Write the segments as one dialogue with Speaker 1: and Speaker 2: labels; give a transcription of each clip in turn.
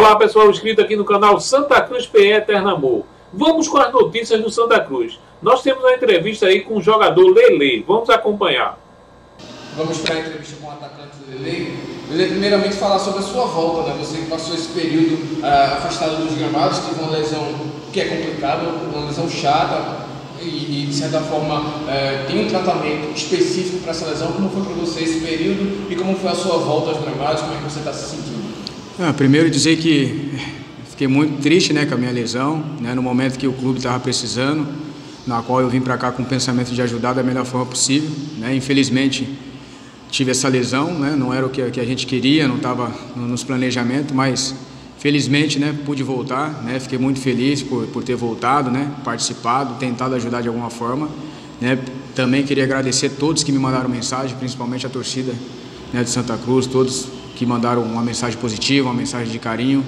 Speaker 1: Olá pessoal, inscrito aqui no canal Santa Cruz PE Eterno Amor. Vamos com as notícias do Santa Cruz. Nós temos uma entrevista aí com o jogador Lele. Vamos acompanhar.
Speaker 2: Vamos para a entrevista com o atacante Lele. Lele, primeiramente falar sobre a sua volta, né? Você passou esse período uh, afastado dos gramados, teve uma lesão que é complicada, uma lesão chata, e, de certa forma uh, tem um tratamento específico para essa lesão. Como foi para você esse período e como foi a sua volta aos gramados? Como é que você está se sentindo?
Speaker 3: Ah, primeiro dizer que fiquei muito triste né, com a minha lesão, né, no momento que o clube estava precisando, na qual eu vim para cá com o pensamento de ajudar da melhor forma possível. Né, infelizmente tive essa lesão, né, não era o que, que a gente queria, não estava nos planejamentos, mas felizmente né, pude voltar, né, fiquei muito feliz por, por ter voltado, né, participado, tentado ajudar de alguma forma. Né, também queria agradecer a todos que me mandaram mensagem, principalmente a torcida né, de Santa Cruz, todos que mandaram uma mensagem positiva, uma mensagem de carinho,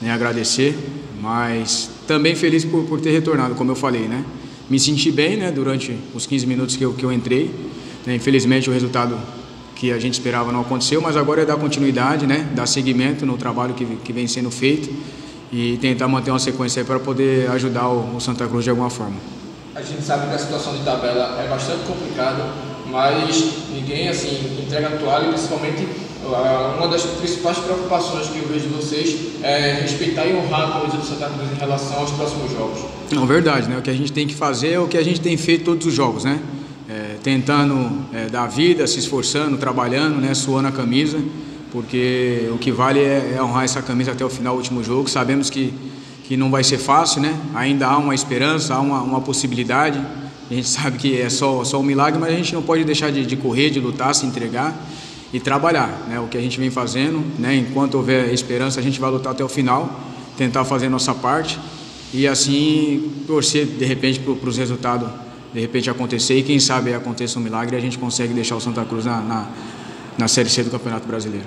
Speaker 3: né, agradecer, mas também feliz por, por ter retornado, como eu falei, né? Me senti bem, né, durante os 15 minutos que eu, que eu entrei, né, infelizmente o resultado que a gente esperava não aconteceu, mas agora é dar continuidade, né, dar seguimento no trabalho que, que vem sendo feito e tentar manter uma sequência para poder ajudar o, o Santa Cruz de alguma forma.
Speaker 2: A gente sabe que a situação de tabela é bastante complicada, mas ninguém assim entrega a toalha, principalmente uma das principais preocupações que eu vejo de vocês é respeitar e honrar a camisa do Santa Cruz em relação aos próximos jogos.
Speaker 3: Não, verdade, né? O que a gente tem que fazer é o que a gente tem feito todos os jogos, né? É, tentando é, dar vida, se esforçando, trabalhando, né? Suando a camisa, porque o que vale é, é honrar essa camisa até o final do último jogo. Sabemos que, que não vai ser fácil, né? Ainda há uma esperança, há uma, uma possibilidade. A gente sabe que é só, só um milagre, mas a gente não pode deixar de, de correr, de lutar, se entregar e trabalhar. Né? O que a gente vem fazendo, né? enquanto houver esperança, a gente vai lutar até o final, tentar fazer nossa parte e assim torcer de repente para os resultados de repente acontecer e quem sabe aconteça um milagre e a gente consegue deixar o Santa Cruz na, na, na Série C do Campeonato Brasileiro.